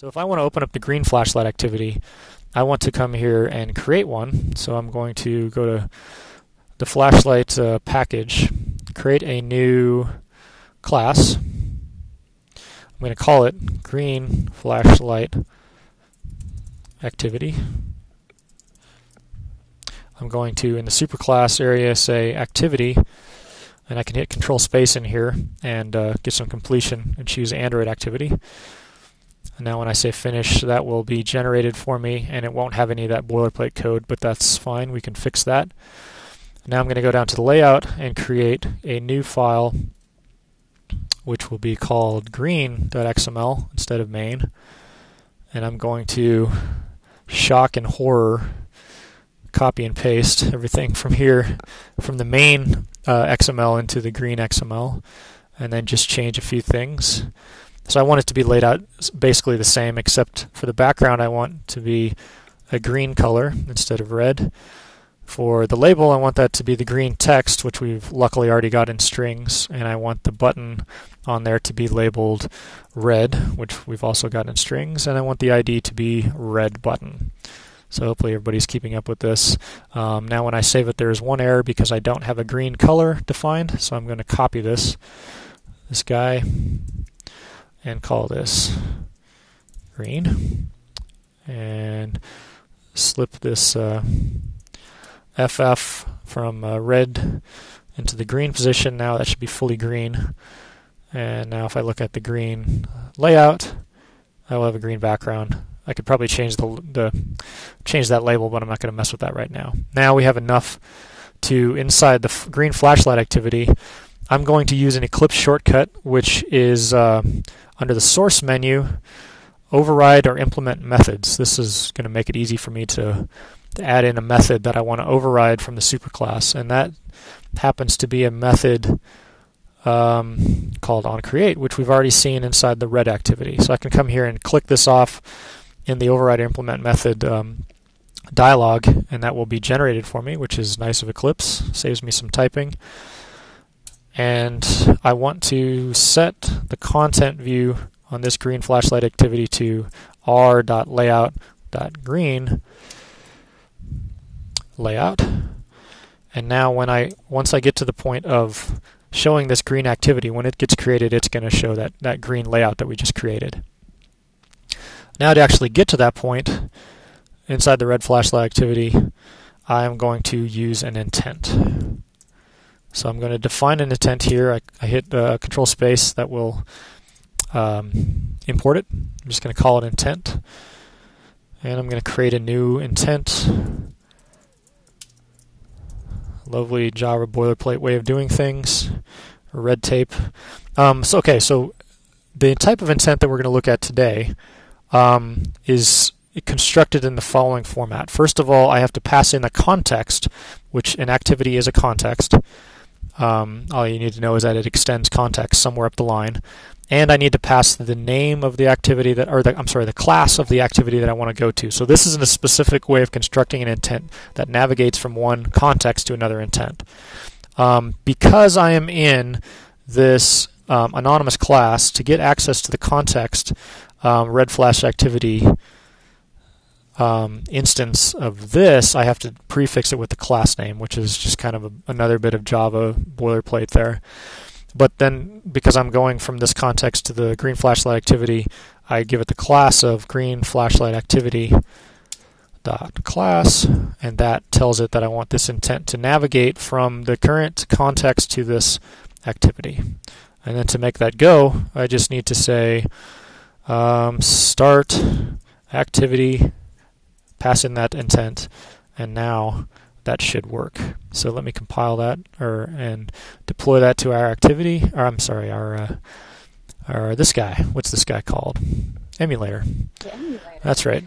So if I want to open up the green flashlight activity, I want to come here and create one. So I'm going to go to the flashlight uh, package, create a new class. I'm going to call it green flashlight activity. I'm going to, in the superclass area, say activity, and I can hit control space in here and uh, get some completion and choose Android activity. And now when I say finish, that will be generated for me, and it won't have any of that boilerplate code, but that's fine. We can fix that. Now I'm going to go down to the layout and create a new file which will be called green.xml instead of main. And I'm going to shock and horror copy and paste everything from here, from the main uh, XML into the green XML, and then just change a few things. So I want it to be laid out basically the same, except for the background I want to be a green color instead of red. For the label, I want that to be the green text, which we've luckily already got in strings, and I want the button on there to be labeled red, which we've also got in strings, and I want the ID to be red button. So hopefully everybody's keeping up with this. Um, now when I save it, there is one error because I don't have a green color defined, so I'm going to copy this, this guy, and call this green and slip this uh, FF from uh, red into the green position. Now that should be fully green. And now if I look at the green layout, I will have a green background. I could probably change the, the change that label, but I'm not going to mess with that right now. Now we have enough to inside the green flashlight activity. I'm going to use an Eclipse shortcut, which is uh, under the source menu, override or implement methods. This is going to make it easy for me to, to add in a method that I want to override from the superclass, and that happens to be a method um, called onCreate, which we've already seen inside the red activity. So I can come here and click this off in the override implement method um, dialog, and that will be generated for me, which is nice of Eclipse, saves me some typing and I want to set the content view on this green flashlight activity to r.layout.green layout. And now when I once I get to the point of showing this green activity, when it gets created, it's going to show that, that green layout that we just created. Now to actually get to that point, inside the red flashlight activity, I am going to use an intent. So I'm going to define an intent here. I, I hit uh, control space that will um, import it. I'm just going to call it intent. And I'm going to create a new intent. Lovely Java boilerplate way of doing things. Red tape. Um, so okay, so the type of intent that we're going to look at today um, is constructed in the following format. First of all, I have to pass in a context, which an activity is a context. Um, all you need to know is that it extends context somewhere up the line. And I need to pass the name of the activity that, or the, I'm sorry, the class of the activity that I want to go to. So this isn't a specific way of constructing an intent that navigates from one context to another intent. Um, because I am in this um, anonymous class, to get access to the context um, red flash activity um, instance of this, I have to prefix it with the class name, which is just kind of a, another bit of Java boilerplate there. But then, because I'm going from this context to the green flashlight activity, I give it the class of green flashlight activity dot class, and that tells it that I want this intent to navigate from the current context to this activity. And then to make that go, I just need to say um, start activity pass in that intent, and now that should work. So let me compile that or and deploy that to our activity. Or I'm sorry, our uh, our this guy. What's this guy called? Emulator. emulator. That's right.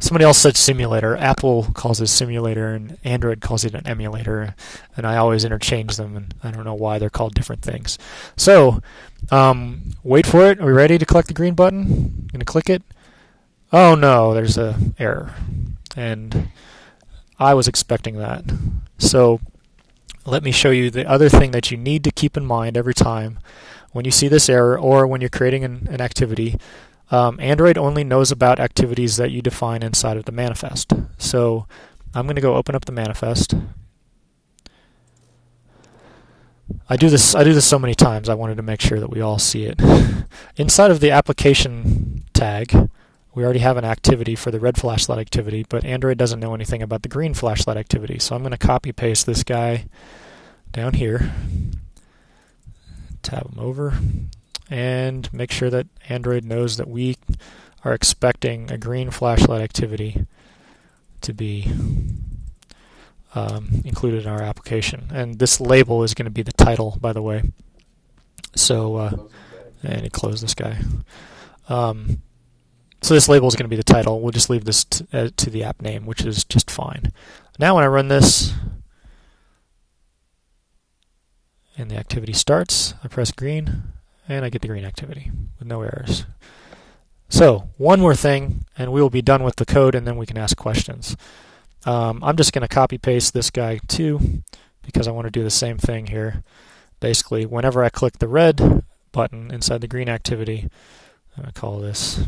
Somebody else said simulator. Apple calls it simulator, and Android calls it an emulator. And I always interchange them, and I don't know why they're called different things. So, um, wait for it. Are we ready to click the green button? I'm Gonna click it. Oh no, there's a error. And I was expecting that. So let me show you the other thing that you need to keep in mind every time when you see this error or when you're creating an, an activity. um, Android only knows about activities that you define inside of the manifest. So I'm going to go open up the manifest. I do this I do this so many times I wanted to make sure that we all see it. Inside of the application tag, we already have an activity for the red flashlight activity, but Android doesn't know anything about the green flashlight activity. So I'm going to copy paste this guy down here, tab him over, and make sure that Android knows that we are expecting a green flashlight activity to be um, included in our application. And this label is going to be the title, by the way. So, uh, and it closed this guy. Um, so this label is going to be the title. We'll just leave this t- uh, to the app name, which is just fine. Now when I run this, and the activity starts, I press green, and I get the green activity with no errors. So one more thing, and we will be done with the code, and then we can ask questions. Um, I'm just going to copy paste this guy too, because I want to do the same thing here. Basically, whenever I click the red button inside the green activity, to call this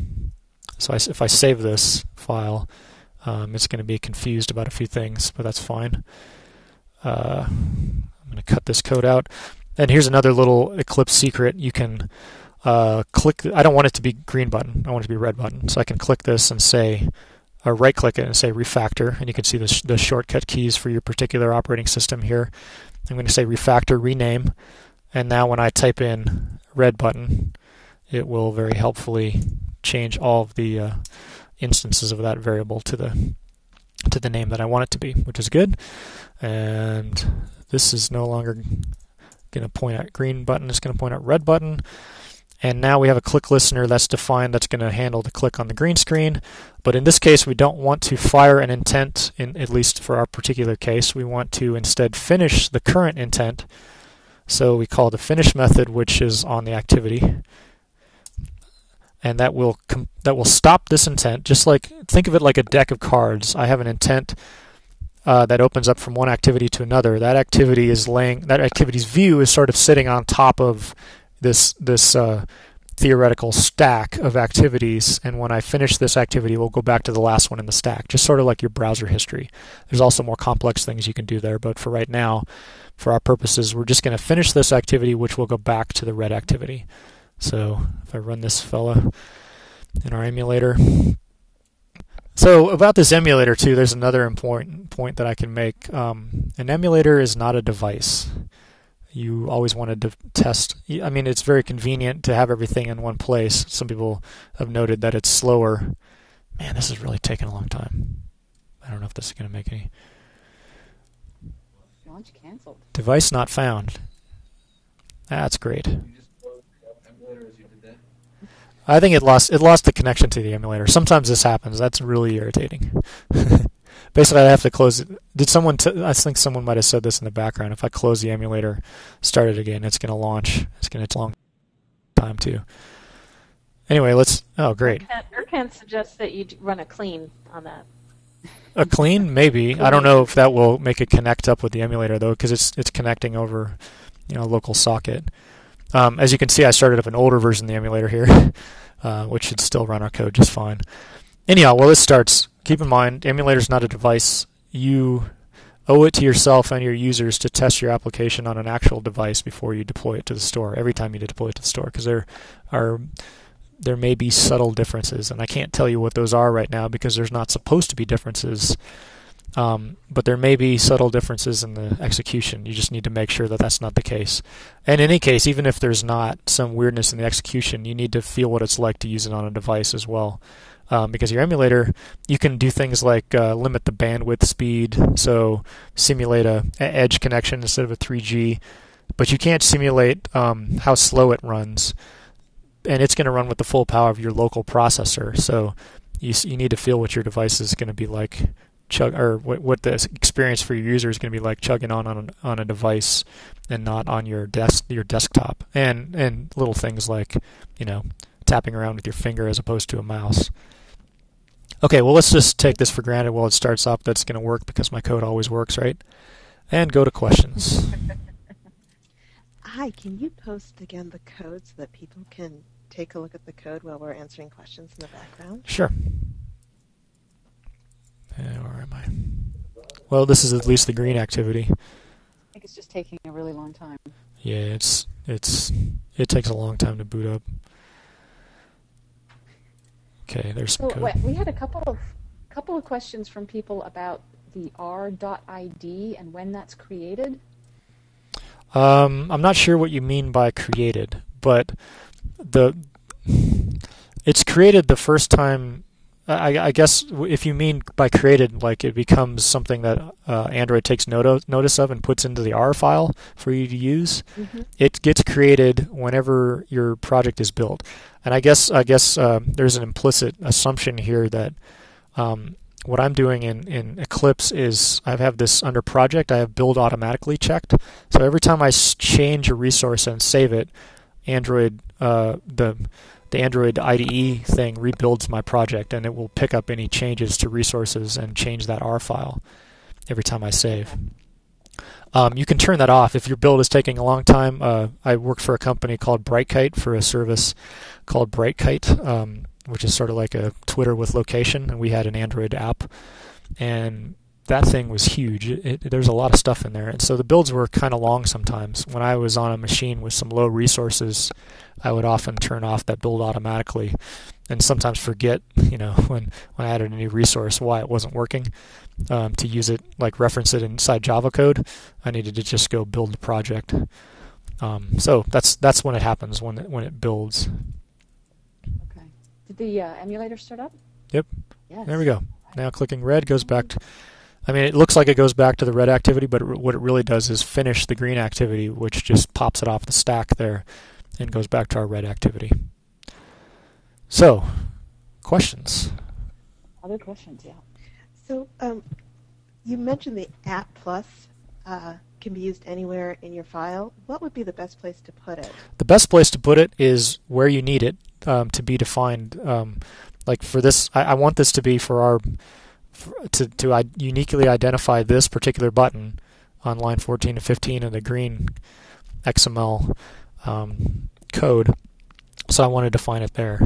so I, if I save this file, um, it's going to be confused about a few things, but that's fine. Uh, I'm going to cut this code out. And here's another little Eclipse secret. You can uh, click. I don't want it to be green button. I want it to be red button. So I can click this and say, or right click it and say refactor, and you can see the, sh the shortcut keys for your particular operating system here. I'm going to say refactor, rename, and now when I type in red button, it will very helpfully change all of the uh, instances of that variable to the to the name that I want it to be, which is good. And this is no longer going to point at green button, it's going to point at red button. And now we have a click listener that's defined that's going to handle the click on the green screen. But in this case, we don't want to fire an intent, in, at least for our particular case. We want to instead finish the current intent. So we call the finish method, which is on the activity and that will com- that will stop this intent. Just like think of it like a deck of cards. I have an intent uh, that opens up from one activity to another. That activity is laying that activity's view is sort of sitting on top of this this uh, theoretical stack of activities. And when I finish this activity, we'll go back to the last one in the stack. Just sort of like your browser history. There's also more complex things you can do there, but for right now, for our purposes, we're just going to finish this activity, which will go back to the red activity. So if I run this fella in our emulator. So about this emulator too, there's another important point that I can make. Um, an emulator is not a device. You always wanted to test. I mean, it's very convenient to have everything in one place. Some people have noted that it's slower. Man, this is really taking a long time. I don't know if this is going to make any. Launch canceled. Device not found. That's great. I think it lost it lost the connection to the emulator. Sometimes this happens. That's really irritating. Basically, I have to close it. Did someone? T- I think someone might have said this in the background. If I close the emulator, start it again, it's going to launch. It's going to take a long time too. Anyway, let's. Oh, great. Erkan suggests that you run a clean on that. A clean, maybe. I don't know if that will make it connect up with the emulator though, because it's it's connecting over, you know, local socket. Um, as you can see, I started up an older version of the emulator here, uh, which should still run our code just fine. Anyhow, while this starts, keep in mind, emulator is not a device. You owe it to yourself and your users to test your application on an actual device before you deploy it to the store. Every time you deploy it to the store, because there are there may be subtle differences, and I can't tell you what those are right now because there's not supposed to be differences um, but there may be subtle differences in the execution. You just need to make sure that that's not the case. And in any case, even if there's not some weirdness in the execution, you need to feel what it's like to use it on a device as well. Um, because your emulator, you can do things like uh, limit the bandwidth speed, so simulate a, a, edge connection instead of a 3G, but you can't simulate um, how slow it runs, and it's going to run with the full power of your local processor. So you you need to feel what your device is going to be like chug or what, what the experience for your user is going to be like chugging on on, on a device and not on your desk your desktop and and little things like you know tapping around with your finger as opposed to a mouse okay well let's just take this for granted while it starts up that's going to work because my code always works right and go to questions hi can you post again the code so that people can take a look at the code while we're answering questions in the background? Sure. Uh, where am I? Well, this is at least the green activity. I think it's just taking a really long time. Yeah, it's it's it takes a long time to boot up. Okay, there's some So wait, we had a couple of couple of questions from people about the r.id and when that's created. Um, I'm not sure what you mean by created, but the it's created the first time. I, I guess if you mean by created, like it becomes something that uh, Android takes noto- notice of and puts into the R file for you to use. Mm-hmm. It gets created whenever your project is built, and I guess I guess uh, there's an implicit assumption here that um, what I'm doing in, in Eclipse is I have this under project, I have build automatically checked. So every time I change a resource and save it, Android uh, the the Android IDE thing rebuilds my project and it will pick up any changes to resources and change that R file every time I save. Um, you can turn that off if your build is taking a long time. Uh, I worked for a company called Brightkite for a service called Brightkite, um, which is sort of like a Twitter with location, and we had an Android app, and that thing was huge. It, it, there's a lot of stuff in there, and so the builds were kind of long sometimes. When I was on a machine with some low resources, I would often turn off that build automatically, and sometimes forget, you know, when when I added a new resource why it wasn't working. Um, to use it, like reference it inside Java code, I needed to just go build the project. Um, so that's that's when it happens when it, when it builds. Okay. Did the uh, emulator start up? Yep. Yes. There we go. Now clicking red goes back to. I mean, it looks like it goes back to the red activity, but it, what it really does is finish the green activity, which just pops it off the stack there, and goes back to our red activity. So, questions? Other questions? Yeah. So um, you mentioned the App Plus uh, can be used anywhere in your file. What would be the best place to put it? The best place to put it is where you need it um, to be defined. Um, like for this, I, I want this to be for our for, to to uniquely identify this particular button on line 14 to 15 in the green XML um, code. So I want to define it there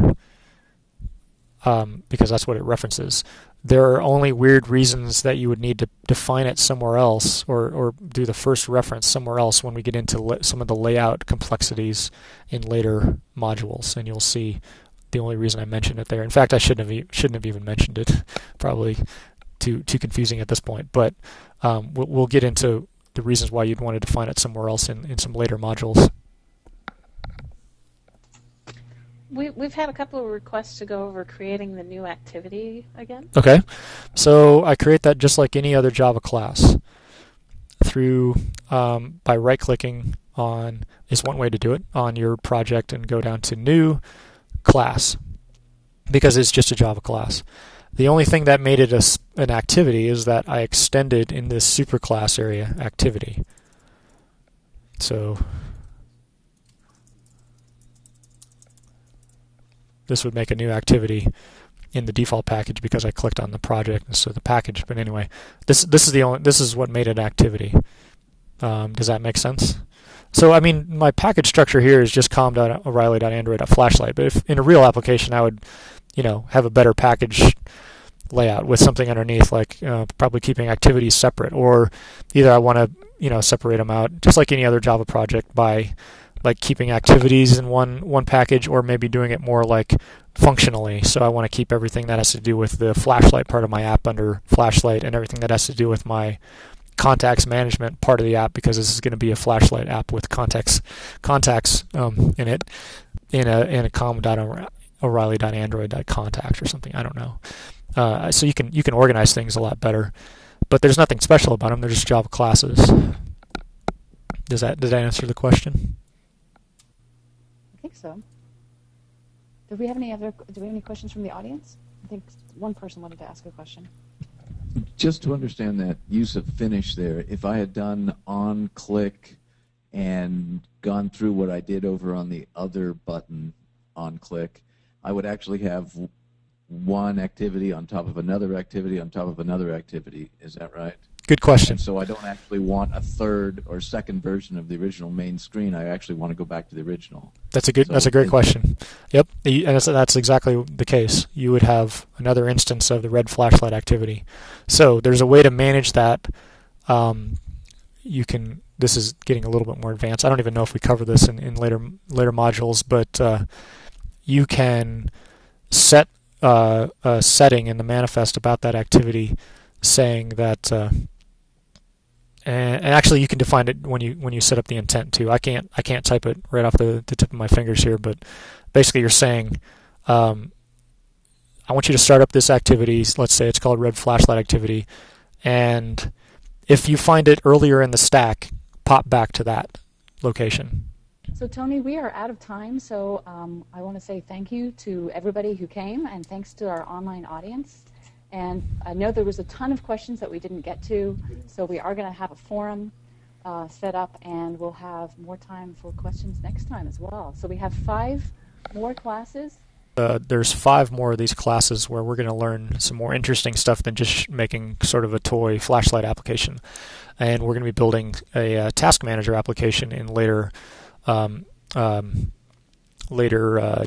um, because that's what it references. There are only weird reasons that you would need to define it somewhere else or, or do the first reference somewhere else when we get into some of the layout complexities in later modules, and you'll see the only reason I mentioned it there. In fact, I shouldn't have e- shouldn't have even mentioned it. Probably too too confusing at this point. But um, we'll, we'll get into the reasons why you'd want to define it somewhere else in, in some later modules. We, we've had a couple of requests to go over creating the new activity again. Okay, so I create that just like any other Java class through um, by right-clicking on is one way to do it on your project and go down to New Class because it's just a Java class. The only thing that made it a an activity is that I extended in this superclass area activity. So this would make a new activity in the default package because I clicked on the project and so the package. But anyway, this this is the only this is what made it activity. Um, does that make sense? So I mean, my package structure here is just com.o'reilly.android.flashlight. But if in a real application, I would, you know, have a better package layout with something underneath, like uh, probably keeping activities separate, or either I want to, you know, separate them out, just like any other Java project, by like keeping activities in one one package, or maybe doing it more like functionally. So I want to keep everything that has to do with the flashlight part of my app under flashlight, and everything that has to do with my contacts management part of the app because this is going to be a flashlight app with contacts contacts um, in it in a in a com.o'reilly.android.contact or something. I don't know. Uh, so you can you can organize things a lot better, but there's nothing special about them. They're just Java classes. Does that did that answer the question? I think so. Do we have any other? Do we have any questions from the audience? I think one person wanted to ask a question. Just to understand that use of finish there, if I had done on click and gone through what I did over on the other button on click, I would actually have one activity on top of another activity on top of another activity. Is that right? Good question. And so I don't actually want a third or second version of the original main screen. I actually want to go back to the original. That's a good. So that's a great question. Yep, and that's, exactly the case. You would have another instance of the red flashlight activity. So there's a way to manage that. Um, you can. This is getting a little bit more advanced. I don't even know if we cover this in, in later later modules, but uh, you can set uh, a setting in the manifest about that activity, saying that. Uh, and, actually, you can define it when you when you set up the intent too. I can't I can't type it right off the, the tip of my fingers here, but basically, you're saying, um, I want you to start up this activity. Let's say it's called red flashlight activity, and if you find it earlier in the stack, pop back to that location. So, Tony, we are out of time, so um, I want to say thank you to everybody who came, and thanks to our online audience. And I know there was a ton of questions that we didn't get to, so we are going to have a forum uh, set up, and we'll have more time for questions next time as well. So we have five more classes. Uh, there's five more of these classes where we're going to learn some more interesting stuff than just making sort of a toy flashlight application, and we're going to be building a, uh task manager application in later um, um, later uh,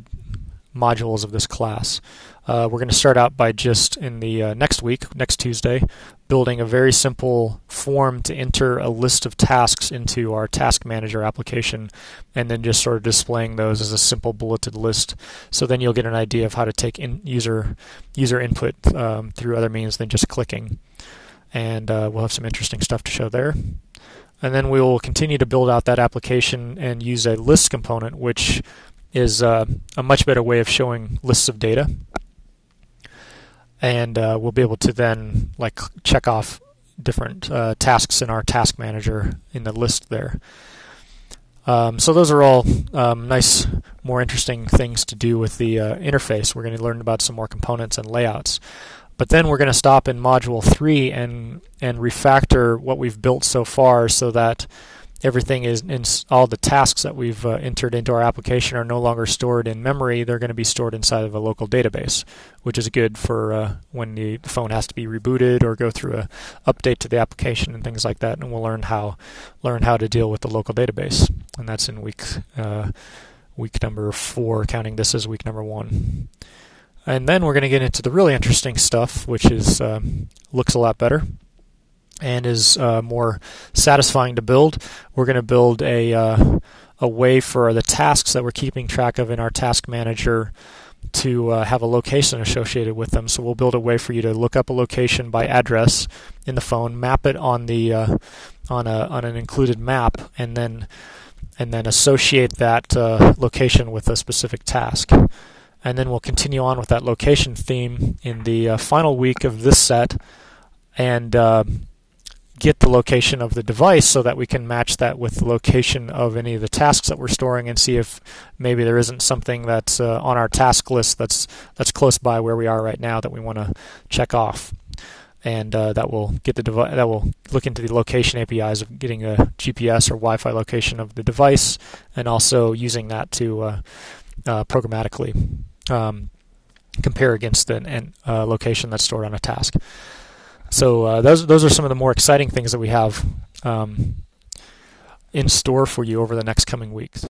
modules of this class. Uh, we're going to start out by just in the uh, next week, next Tuesday, building a very simple form to enter a list of tasks into our task manager application, and then just sort of displaying those as a simple bulleted list. So then you'll get an idea of how to take in user user input um, through other means than just clicking. And uh, we'll have some interesting stuff to show there. And then we will continue to build out that application and use a list component, which is uh, a much better way of showing lists of data. And uh, we'll be able to then like check off different uh, tasks in our task manager in the list there. Um, so those are all um, nice, more interesting things to do with the uh, interface. We're going to learn about some more components and layouts. But then we're going to stop in module three and and refactor what we've built so far so that everything is in all the tasks that we've uh, entered into our application are no longer stored in memory. They're going to be stored inside of a local database, which is good for uh, when the phone has to be rebooted or go through a update to the application and things like that. And we'll learn how learn how to deal with the local database, and that's in week uh, week number four, counting this as week number one. And then we're going to get into the really interesting stuff, which is um, looks a lot better and is uh, more satisfying to build. We're going to build a uh, a way for the tasks that we're keeping track of in our task manager to uh, have a location associated with them. So we'll build a way for you to look up a location by address in the phone, map it on the uh, on a on an included map, and then and then associate that uh, location with a specific task. And then we'll continue on with that location theme in the uh, final week of this set, and get the location of the device so that we can match that with the location of any of the tasks that we're storing and see if maybe there isn't something that's uh, on our task list that's that's close by where we are right now that we want to check off and uh, that will get the device that will look into the location APIs of getting a GPS or Wi-Fi location of the device and also using that to uh, uh, programmatically um, compare against an, uh, location that's stored on a task. So uh, those those are some of the more exciting things that we have um, in store for you over the next coming weeks.